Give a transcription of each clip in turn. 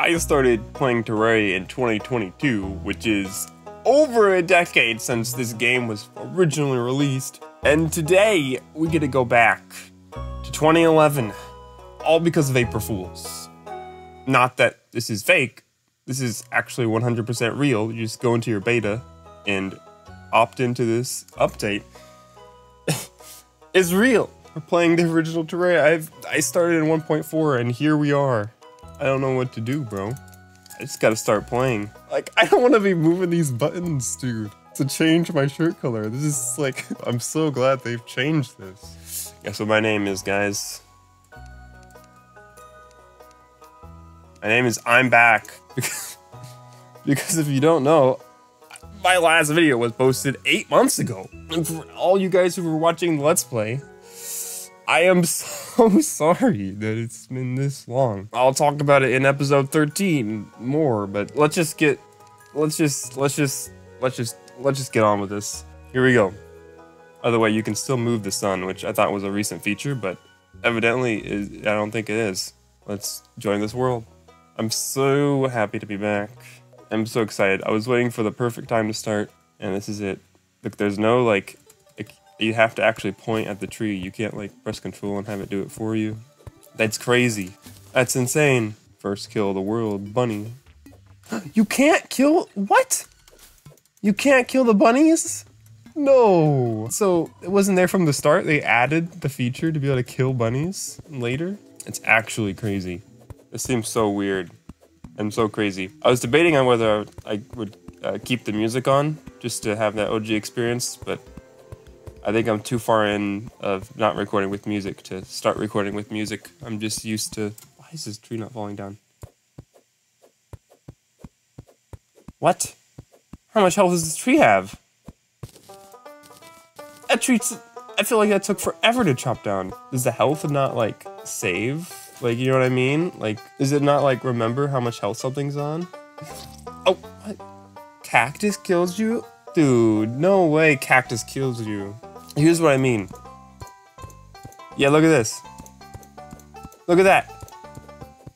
I started playing Terraria in 2022, which is over a decade since this game was originally released. And today, we get to go back to 2011, all because of April Fools. Not that this is fake, this is actually 100% real. You just go into your beta and opt into this update. it's real. We're playing the original Terraria. I've I started in 1.4 and here we are. I don't know what to do, bro. I just gotta start playing. Like, I don't want to be moving these buttons, dude, to change my shirt color. This is like, I'm so glad they've changed this. Guess what my name is, guys? My name is I'm Back. because if you don't know, my last video was posted eight months ago. And for all you guys who were watching Let's Play, I am so sorry that it's been this long. I'll talk about it in episode 13 more, but let's just get let's just let's just let's just let's just get on with this. Here we go. By the way, you can still move the sun, which I thought was a recent feature, but evidently is, I don't think it is. Let's join this world. I'm so happy to be back. I'm so excited. I was waiting for the perfect time to start, and this is it. Look, there's no like you have to actually point at the tree. You can't like press control and have it do it for you. That's crazy. That's insane. First kill the world, bunny. You can't kill what? You can't kill the bunnies? No. So it wasn't there from the start. They added the feature to be able to kill bunnies later. It's actually crazy. It seems so weird and so crazy. I was debating on whether I would uh, keep the music on just to have that OG experience, but I think I'm too far in of not recording with music to start recording with music. I'm just used to. Why is this tree not falling down? What? How much health does this tree have? That tree. I feel like that took forever to chop down. Does the health not like save? Like, you know what I mean? Like, is it not like remember how much health something's on? Oh, what? Cactus kills you? Dude, no way cactus kills you. Here's what I mean. Yeah, look at this. Look at that.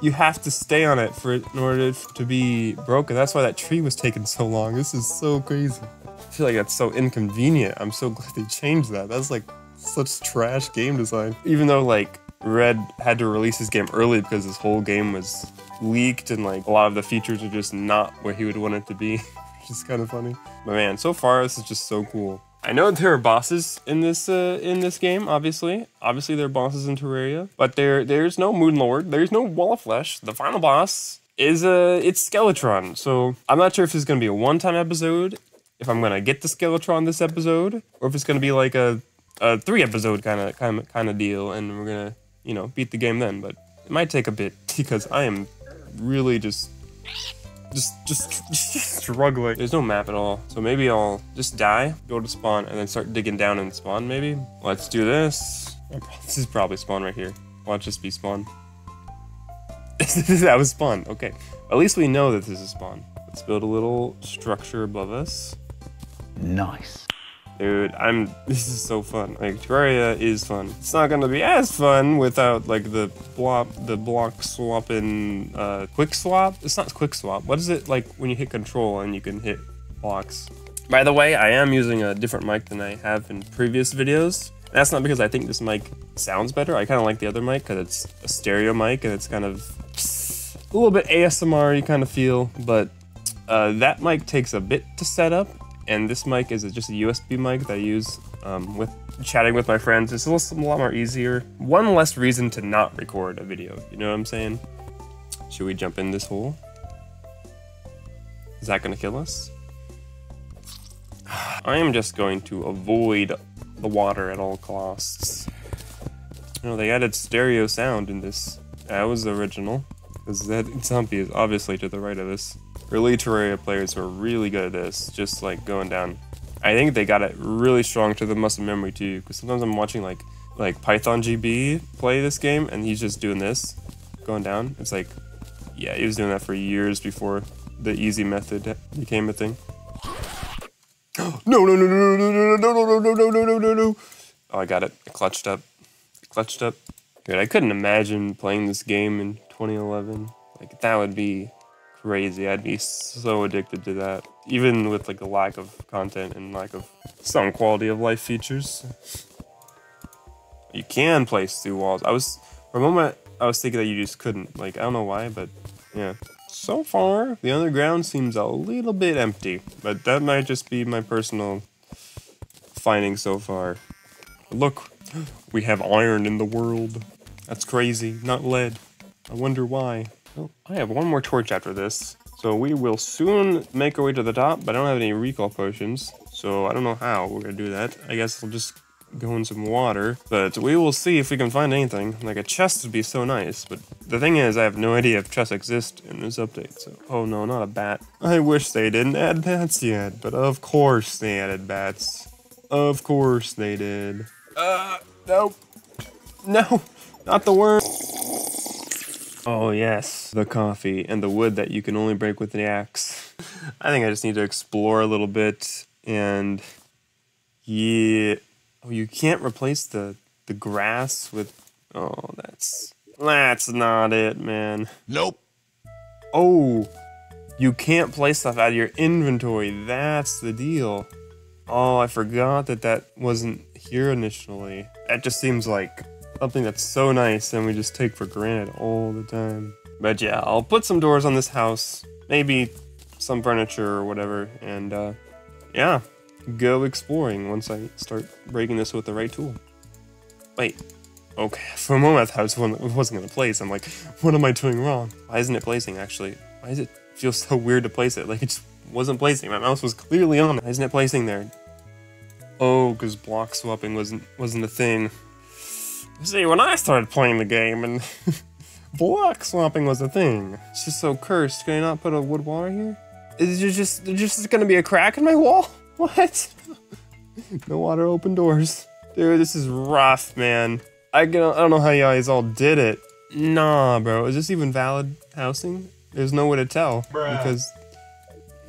You have to stay on it for it in order to be broken. That's why that tree was taking so long. This is so crazy. I feel like that's so inconvenient. I'm so glad they changed that. That's like such trash game design. Even though like Red had to release his game early because his whole game was leaked and like a lot of the features are just not where he would want it to be. Which is kind of funny. But man, so far this is just so cool. I know there are bosses in this uh, in this game. Obviously, obviously there are bosses in Terraria, but there there's no Moon Lord. There's no Wall of Flesh. The final boss is uh it's Skeletron. So I'm not sure if is gonna be a one time episode, if I'm gonna get the Skeletron this episode, or if it's gonna be like a a three episode kind of kind of kind of deal, and we're gonna you know beat the game then. But it might take a bit because I am really just just, just, just struggling. There's no map at all. So maybe I'll just die, go to spawn, and then start digging down and spawn maybe. Let's do this. This is probably spawn right here. Watch this be spawn. that was spawn, okay. At least we know that this is spawn. Let's build a little structure above us. Nice. Dude, I'm. This is so fun. Like Terraria is fun. It's not gonna be as fun without like the block, the block swapping, uh, quick swap. It's not quick swap. What is it like when you hit control and you can hit blocks? By the way, I am using a different mic than I have in previous videos. That's not because I think this mic sounds better. I kind of like the other mic because it's a stereo mic and it's kind of a little bit ASMR kind of feel. But uh, that mic takes a bit to set up and this mic is just a USB mic that I use um, with chatting with my friends. It's a, little, a lot more easier. One less reason to not record a video. You know what I'm saying? Should we jump in this hole? Is that to kill us? I am just going to avoid the water at all costs. You know, they added stereo sound in this. That was original. Because that zombie is obviously to the right of this early Terraria players were really good at this, just like going down. I think they got it really strong to the muscle memory too, because sometimes I'm watching like like Python GB play this game, and he's just doing this, going down. It's like, yeah, he was doing that for years before the easy method became a thing. No, no, no, no, no, no, no, no, no, no, no, no, no, no, no. Oh, I got it. I clutched up. I clutched up. Dude, I couldn't imagine playing this game in 2011 Like that would be crazy. I'd be so addicted to that. Even with like a lack of content and lack of some quality of life features. You can place through walls. I was for a moment I was thinking that you just couldn't. Like I don't know why, but yeah. So far, the underground seems a little bit empty, but that might just be my personal finding so far. Look, we have iron in the world. That's crazy, not lead. I wonder why. Well, I have one more torch after this, so we will soon make our way to the top, but I don't have any recall potions, so I don't know how we're gonna do that. I guess I'll just go in some water, but we will see if we can find anything. Like a chest would be so nice, but the thing is, I have no idea if chests exist in this update, so. Oh no, not a bat. I wish they didn't add bats yet, but of course they added bats. Of course they did. Uh, nope. No, not the worm. Oh yes, the coffee and the wood that you can only break with an axe. I think I just need to explore a little bit and yeah. Oh, you can't replace the the grass with. Oh, that's that's not it, man. Nope. Oh, you can't place stuff out of your inventory. That's the deal. Oh, I forgot that that wasn't here initially. That just seems like something that's so nice and we just take for granted all the time. But yeah, I'll put some doors on this house, maybe some furniture or whatever, and uh, yeah, go exploring once I start breaking this with the right tool. Wait, okay, for a moment I thought it wasn't gonna place. I'm like, what am I doing wrong? Why isn't it placing actually? Why does it feel so weird to place it? Like it just wasn't placing. My mouse was clearly on it. Why isn't it placing there? Oh, because block swapping wasn't wasn't a thing. See, when I started playing the game and block swapping was a thing. It's just so cursed. Can I not put a wood wall right here? Is there just just gonna be a crack in my wall? What? no water, open doors. Dude, this is rough, man. I don't, I don't know how you guys all did it. Nah, bro. Is this even valid housing? There's no way to tell Bruh. because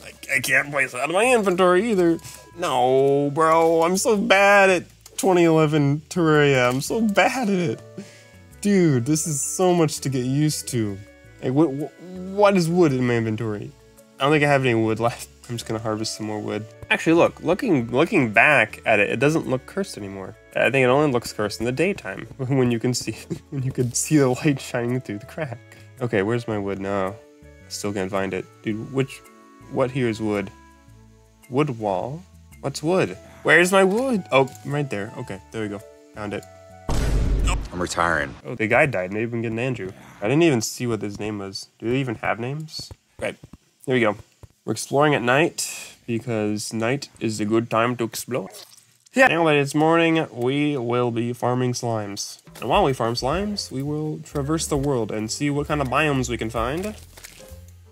I, I can't place it out of my inventory either. No, bro. I'm so bad at 2011 Terraria. I'm so bad at it. Dude, this is so much to get used to. Like, what, what is wood in my inventory? I don't think I have any wood left. I'm just gonna harvest some more wood. Actually, look, looking looking back at it, it doesn't look cursed anymore. I think it only looks cursed in the daytime when you can see when you can see the light shining through the crack. Okay, where's my wood now? Still can't find it, dude. Which, what here is wood? Wood wall. What's wood? Where's my wood? Oh, right there. Okay, there we go. Found it. I'm retiring. Oh, the guy died. Maybe we can get an Andrew. I didn't even see what his name was. Do they even have names? Right. Here we go. We're exploring at night because night is a good time to explore. Yeah. That it's morning, we will be farming slimes. And while we farm slimes, we will traverse the world and see what kind of biomes we can find.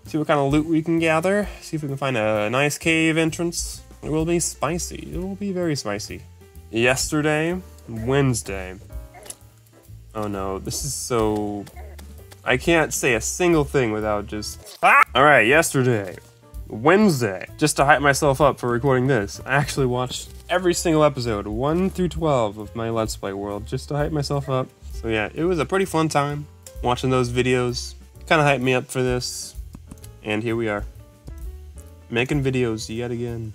See what kind of loot we can gather. See if we can find a nice cave entrance. It will be spicy. It will be very spicy. Yesterday, Wednesday. Oh no, this is so... I can't say a single thing without just... Ah! Alright, yesterday, Wednesday, just to hype myself up for recording this, I actually watched every single episode, 1 through 12 of my Let's Play world, just to hype myself up. So yeah, it was a pretty fun time watching those videos. Kind of hyped me up for this. And here we are. Making videos yet again.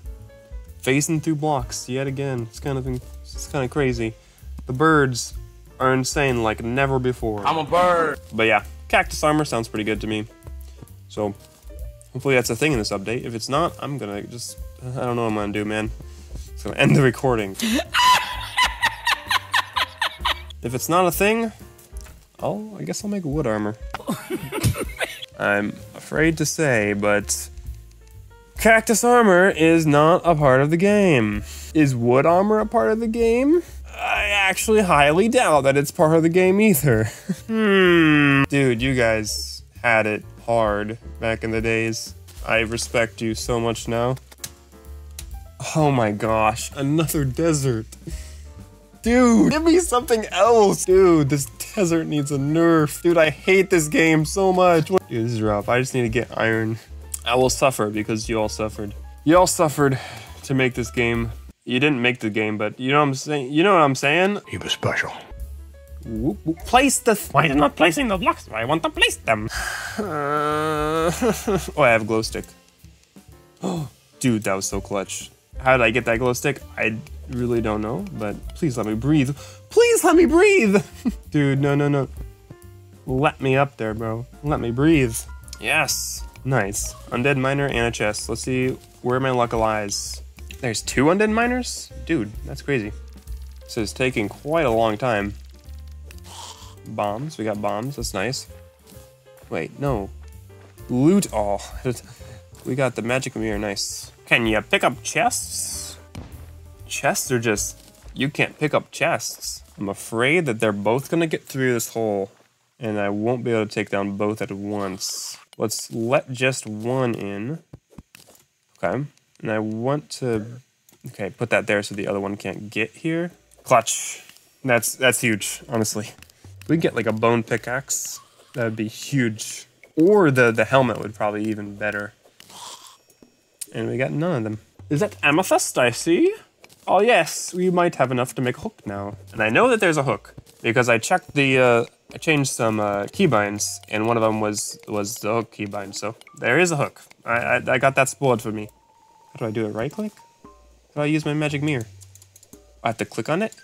Phasing through blocks yet again. It's kind of it's kind of crazy. The birds are insane like never before. I'm a bird. But yeah, cactus armor sounds pretty good to me. So hopefully that's a thing in this update. If it's not, I'm gonna just I don't know what I'm gonna do, man. It's gonna end the recording. if it's not a thing, I'll I guess I'll make wood armor. I'm afraid to say, but cactus armor is not a part of the game. Is wood armor a part of the game? I actually highly doubt that it's part of the game either. hmm. Dude, you guys had it hard back in the days. I respect you so much now. Oh my gosh, another desert. Dude, give me something else. Dude, this desert needs a nerf. Dude, I hate this game so much. Dude, this is rough. I just need to get iron. I will suffer because you all suffered. You all suffered to make this game. You didn't make the game, but you know what I'm saying? You know what I'm saying? He was special. Whoop, whoop. Place the. Why am I not placing the blocks? I want to place them. Uh, oh, I have a glow stick. Oh, dude, that was so clutch. How did I get that glow stick? I really don't know, but please let me breathe. Please let me breathe! dude, no, no, no. Let me up there, bro. Let me breathe. Yes. Nice. Undead miner and a chest. Let's see where my luck lies. There's two undead miners? Dude, that's crazy. So it's taking quite a long time. Bombs. We got bombs. That's nice. Wait, no. Loot all. we got the magic mirror. Nice. Can you pick up chests? Chests are just... You can't pick up chests. I'm afraid that they're both going to get through this hole. And I won't be able to take down both at once. Let's let just one in. Okay. And I want to... Okay, put that there so the other one can't get here. Clutch. That's that's huge, honestly. If we get like a bone pickaxe, that would be huge. Or the, the helmet would probably even better. And we got none of them. Is that amethyst I see? Oh yes, we might have enough to make a hook now. And I know that there's a hook because I checked the, uh, I changed some uh, keybinds and one of them was was the hook keybind. So there is a hook. I, I, I got that spoiled for me. How do I do it? Right click? How do I use my magic mirror? I have to click on it?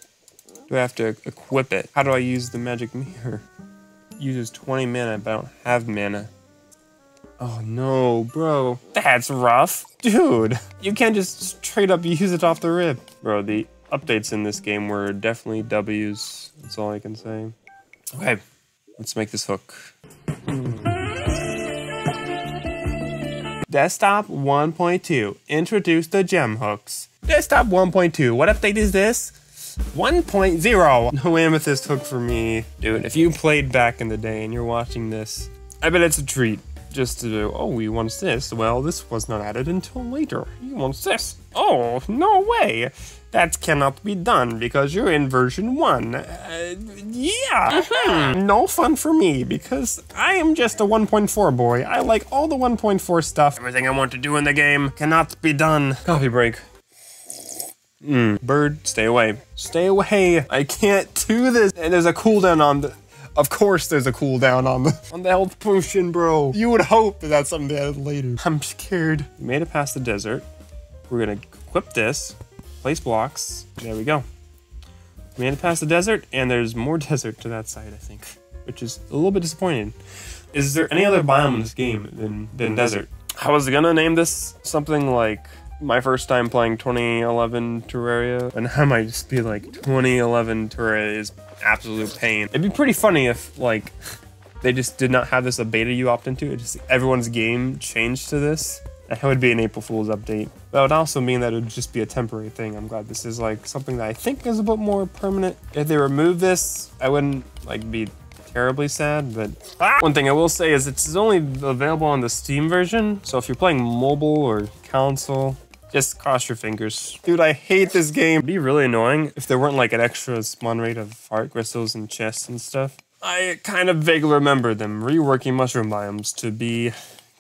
Do I have to equip it? How do I use the magic mirror? uses 20 mana, but I don't have mana. Oh no, bro. That's rough. Dude, you can't just straight up use it off the rip. Bro, the updates in this game were definitely W's. That's all I can say. Okay, let's make this hook. Desktop 1.2. Introduce the gem hooks. Desktop 1.2. What update is this? 1.0. No amethyst hook for me. Dude, if you played back in the day and you're watching this, I bet it's a treat just to do, oh, he wants this. Well, this was not added until later. He wants this. Oh, no way. That cannot be done because you're in version 1. Uh, yeah. Mm-hmm. No fun for me because I am just a 1.4 boy. I like all the 1.4 stuff. Everything I want to do in the game cannot be done. Coffee break. Mm, bird, stay away. Stay away. I can't do this. And there's a cooldown on the... Of course there's a cooldown on the on the health potion, bro. You would hope that that's something they added later. I'm scared. We made it past the desert. We're gonna equip this, place blocks. There we go. We made it past the desert, and there's more desert to that side, I think, which is a little bit disappointing. Is there any other biome in this game than, than desert? I was gonna name this something like my first time playing 2011 Terraria, and I might just be like, 2011 Terraria is absolute pain. It'd be pretty funny if, like, they just did not have this a beta you opt into. It just everyone's game changed to this. That would be an April Fool's update. That would also mean that it would just be a temporary thing. I'm glad this is like something that I think is a bit more permanent. If they remove this, I wouldn't like be terribly sad, but ah! one thing I will say is it's only available on the Steam version. So if you're playing mobile or console, just cross your fingers. Dude, I hate this game. It'd be really annoying if there weren't like an extra spawn rate of heart crystals and chests and stuff. I kind of vaguely remember them reworking mushroom biomes to be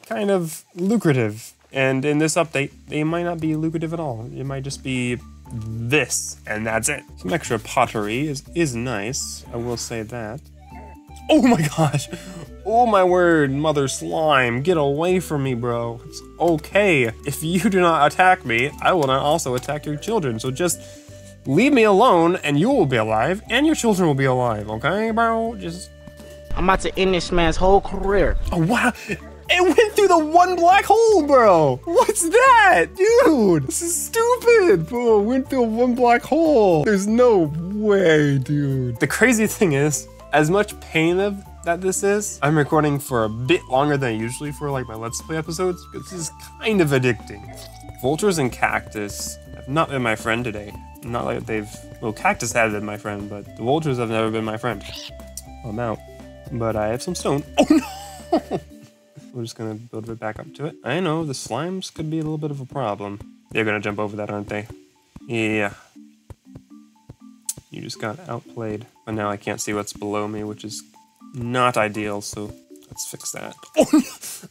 kind of lucrative. And in this update, they might not be lucrative at all. It might just be this, and that's it. Some extra pottery is, is nice, I will say that. Oh my gosh! Oh my word, mother slime, get away from me, bro. It's okay. If you do not attack me, I will not also attack your children. So just leave me alone and you will be alive and your children will be alive, okay, bro? Just. I'm about to end this man's whole career. Oh, wow. It went through the one black hole, bro. What's that? Dude, this is stupid. Bro, went through one black hole. There's no way, dude. The crazy thing is, as much pain of that this is. I'm recording for a bit longer than I usually for like my Let's Play episodes, this is kind of addicting. Vultures and cactus have not been my friend today. Not like they've, well, cactus have been my friend, but the vultures have never been my friend. I'm out. But I have some stone. Oh no! We're just gonna build it back up to it. I know, the slimes could be a little bit of a problem. They're gonna jump over that, aren't they? Yeah. You just got outplayed. But now I can't see what's below me, which is not ideal, so let's fix that. Oh,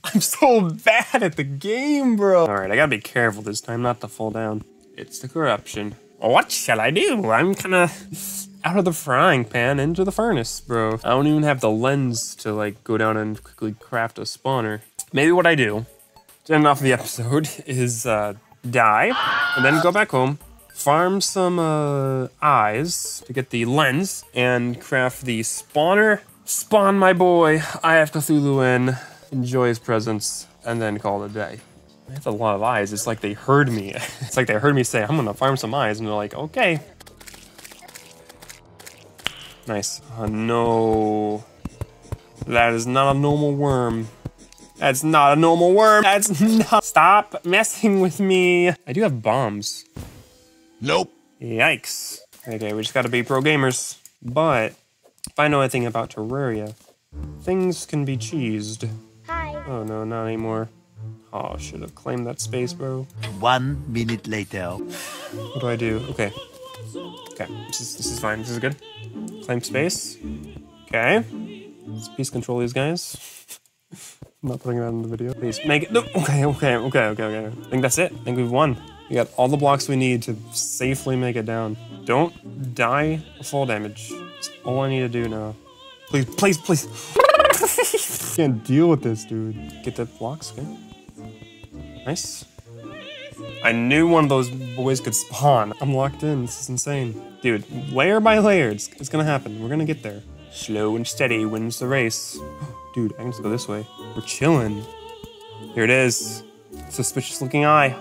I'm so bad at the game, bro. All right, I gotta be careful this time not to fall down. It's the corruption. What shall I do? I'm kind of out of the frying pan into the furnace, bro. I don't even have the lens to like go down and quickly craft a spawner. Maybe what I do to end off the episode is uh, die and then go back home, farm some uh, eyes to get the lens and craft the spawner. Spawn my boy, Eye of Cthulhu in, enjoy his presence, and then call it a day. That's a lot of eyes. It's like they heard me. It's like they heard me say, I'm gonna farm some eyes, and they're like, okay. Nice. Oh no. That is not a normal worm. That's not a normal worm. That's not. Stop messing with me. I do have bombs. Nope. Yikes. Okay, we just gotta be pro gamers. But if I know anything about Terraria, things can be cheesed. Hi. Oh no, not anymore. Oh, should have claimed that space, bro. One minute later. What do I do? Okay. Okay, this is, this is fine. This is good. Claim space. Okay. Let's peace control these guys. I'm not putting that in the video. Please make it. No. Okay, okay, okay, okay, okay. I think that's it. I think we've won. We got all the blocks we need to safely make it down. Don't die fall damage. That's all I need to do now. Please, please, please. Can't deal with this, dude. Get that block okay? Nice. I knew one of those boys could spawn. I'm locked in. This is insane. Dude, layer by layer, it's, it's gonna happen. We're gonna get there. Slow and steady wins the race. Dude, I can just go this way. We're chilling. Here it is. Suspicious looking eye.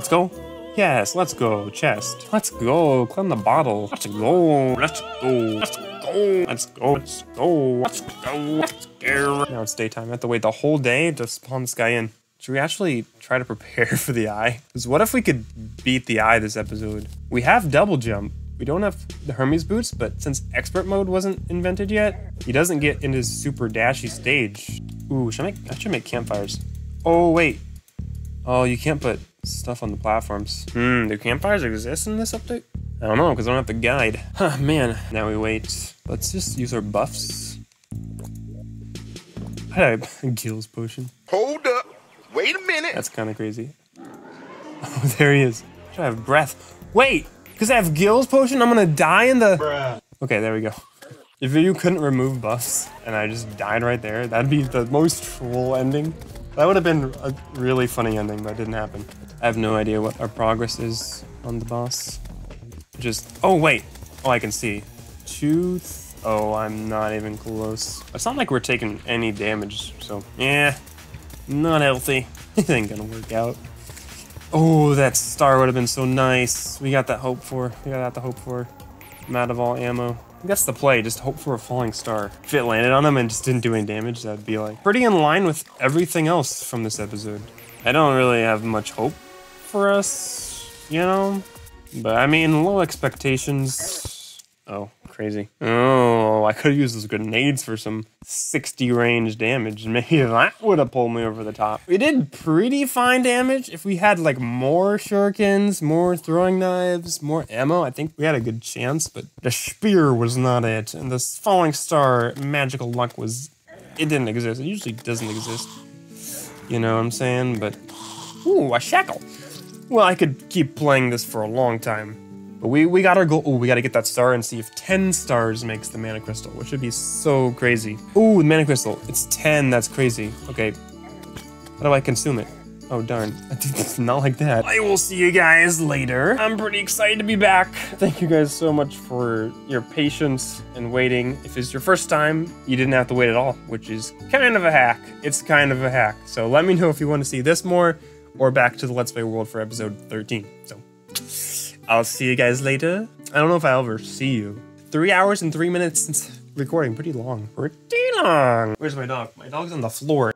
Let's go. Yes, let's go. Chest. Let's go. Cloud in a Bottle. Let's go. Let's go. Let's go. Let's go. Let's go. Let's go. Let's go. Now it's daytime. I have to wait the whole day to spawn this guy in. Should we actually try to prepare for the eye? Because what if we could beat the eye this episode? We have double jump. We don't have the Hermes boots, but since expert mode wasn't invented yet, he doesn't get into super dashy stage. Ooh, should I make, I should make campfires. Oh, wait. Oh, you can't put stuff on the platforms. Hmm, do campfires exist in this update? I don't know, because I don't have the guide. Huh, man. Now we wait. Let's just use our buffs. I have a Gills potion. Hold up. Wait a minute. That's kind of crazy. Oh, there he is. Should I have breath. Wait, because I have Gills potion, I'm gonna die in the. Okay, there we go. If you couldn't remove buffs and I just died right there, that'd be the most troll ending. That would have been a really funny ending, but it didn't happen. I have no idea what our progress is on the boss. Just. Oh, wait. Oh, I can see. Two. Oh, I'm not even close. It's not like we're taking any damage, so. Yeah. Not healthy. It ain't gonna work out. Oh, that star would have been so nice. We got that hope for. We got that to hope for. I'm out of all ammo. That's the play, just hope for a falling star. If it landed on him and just didn't do any damage, that'd be like pretty in line with everything else from this episode. I don't really have much hope for us, you know? But I mean, low expectations. Oh, crazy. Oh, Oh, I could have used those grenades for some 60 range damage. Maybe that would have pulled me over the top. We did pretty fine damage. If we had like more shurikens, more throwing knives, more ammo, I think we had a good chance, but the spear was not it. And this falling star magical luck was, it didn't exist. It usually doesn't exist. You know what I'm saying? But, ooh, a shackle. Well, I could keep playing this for a long time. But we, we got our goal. Ooh, we got to get that star and see if 10 stars makes the mana crystal, which would be so crazy. Ooh, the mana crystal. It's 10. That's crazy. Okay. How do I consume it? Oh, darn. Not like that. I will see you guys later. I'm pretty excited to be back. Thank you guys so much for your patience and waiting. If it's your first time, you didn't have to wait at all, which is kind of a hack. It's kind of a hack. So let me know if you want to see this more or back to the Let's Play World for episode 13. So I'll see you guys later. I don't know if I'll ever see you. Three hours and three minutes since recording. Pretty long. Pretty long. Where's my dog? My dog's on the floor.